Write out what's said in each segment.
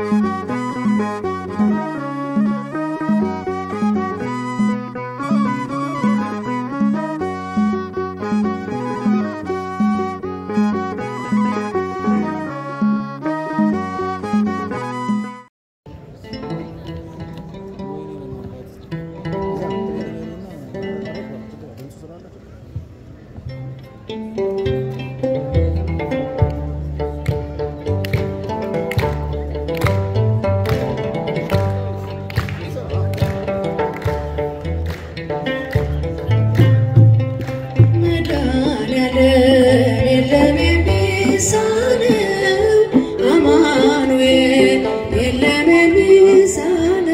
Música ተሳለ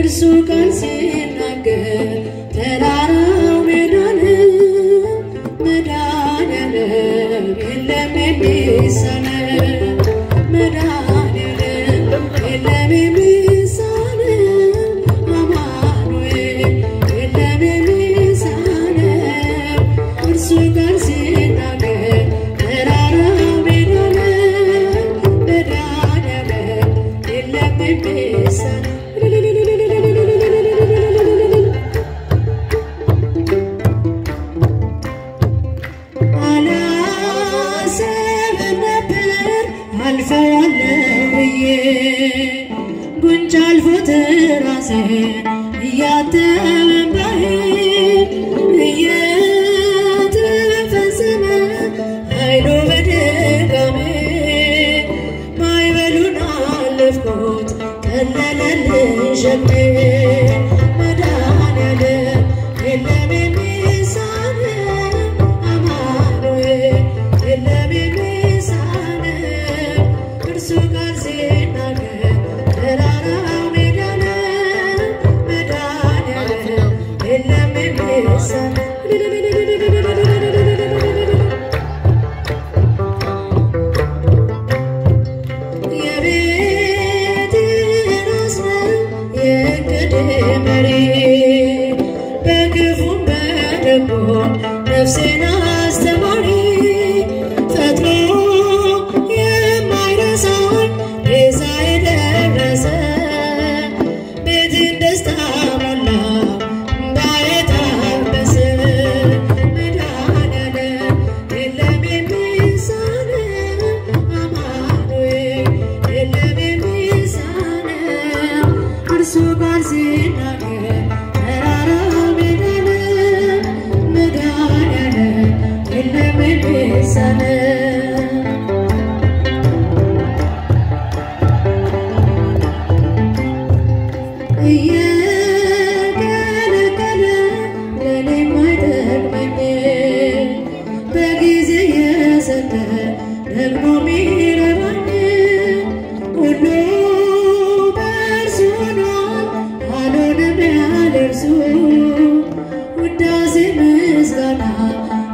እርሱ ቃል ሲናገር ተራራው ሜዳ ነው። የለም የሚሳነው ደረሰ እያተመን እየተፈጸመ ኃይሉ በድጋሜ ማይበሉን አለፍኩት ቀለለልን ሸክሜ listen. ምስጋና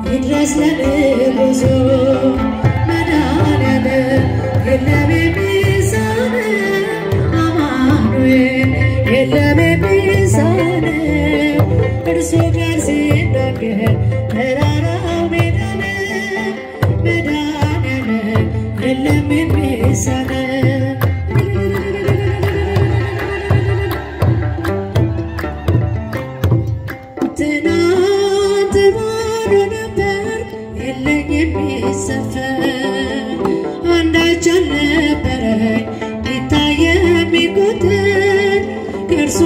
ይድረስ ለንጉሡ መድኃኔዓለም የለም የሚሳን አማኑኤል የለም የሚሳን እርሱ ጋር ሲናገር ተራራው ሜዳ ነው መድኃኔዓለም የለም የሚሳነን ነበር የለኝ የሚሰፈር አንዳች አልነበረኝ። ጌታ የሚቆጥር ከእርሶ